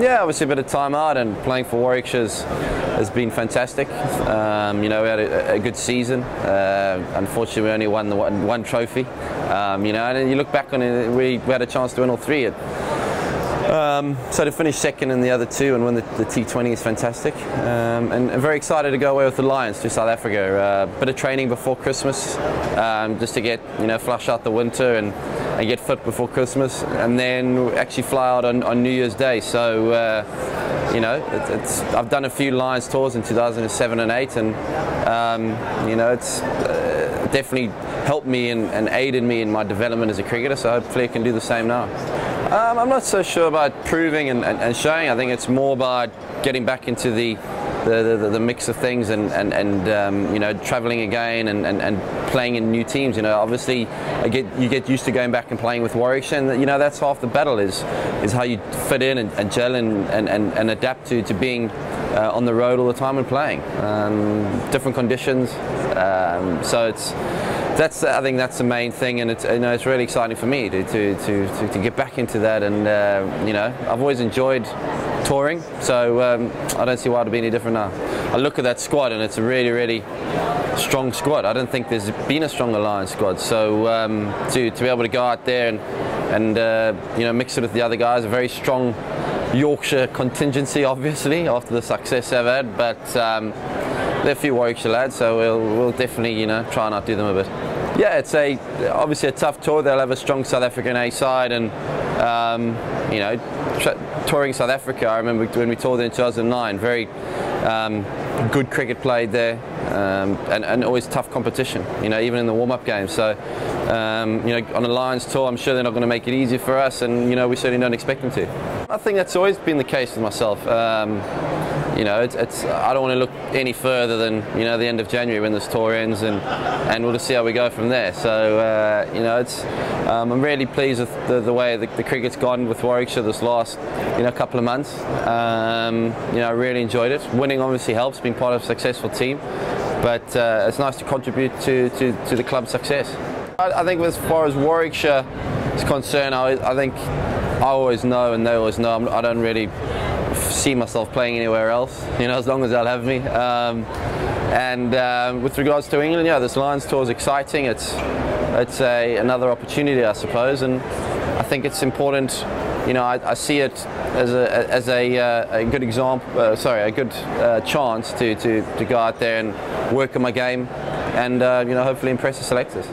Yeah, obviously a bit of time out and playing for Warwickshire has been fantastic. Um, you know, we had a, a good season. Uh, unfortunately, we only won the one, one trophy. Um, you know, and you look back on it, we, we had a chance to win all three. Um, so to finish second in the other two and win the, the T20 is fantastic. Um, and I'm very excited to go away with the Lions to South Africa. A uh, bit of training before Christmas, um, just to get you know flush out the winter and, and get fit before Christmas, and then actually fly out on, on New Year's Day. So. Uh, you know, it, it's, I've done a few Lions tours in 2007 and 8, and um, you know, it's uh, definitely helped me and, and aided me in my development as a cricketer. So hopefully, I can do the same now. Um, I'm not so sure about proving and, and, and, showing. I think it's more about getting back into the the, the, the mix of things and, and, and um, you know traveling again and, and, and playing in new teams. You know, obviously, get, you get used to going back and playing with Warwickshire, and you know that's half the battle is is how you fit in and, and gel and, and, and, adapt to to being uh, on the road all the time and playing. Um, different conditions, um, so it's that's I think that's the main thing, and it's you know it's really exciting for me to to, to, to get back into that, and uh, you know I've always enjoyed touring, so um, I don't see why it'd be any different now. I look at that squad, and it's a really really strong squad. I don't think there's been a stronger Lions squad, so um, to to be able to go out there and and uh, you know mix it with the other guys, a very strong Yorkshire contingency, obviously after the success they've had, but. Um, they're a few Warwickshire lads, so we'll, we'll definitely, you know, try and outdo them a bit. Yeah, it's a obviously a tough tour. They'll have a strong South African A side, and um, you know, touring South Africa. I remember when we toured there in 2009. Very um, good cricket played there, um, and, and, always tough competition. You know, even in the warm-up games. So, um, you know, on a Lions tour, I'm sure they're not going to make it easier for us, and you know, we certainly don't expect them to. I think that's always been the case with myself. Um, you know, it's, it's, I don't want to look any further than you know the end of January when this tour ends, and and we'll just see how we go from there. So uh, you know, it's um, I'm really pleased with the, the way the, the, cricket's gone with Warwickshire this last you know couple of months. Um, you know, I really enjoyed it. Winning obviously helps, being part of a successful team, but uh, it's nice to contribute to, to, to the club's success. I, think as far as Warwickshire is concerned, I, I think I always know and they always know I'm, I do not really see myself playing anywhere else, you know, as long as they'll have me. Um, and um, with regards to England, yeah, this Lions tour is exciting. It's it's a, another opportunity, I suppose, and I think it's important. You know, I, I see it as a as a, uh, a good example. Uh, sorry, a good uh, chance to, to to go out there and work on my game, and uh, you know, hopefully impress the selectors.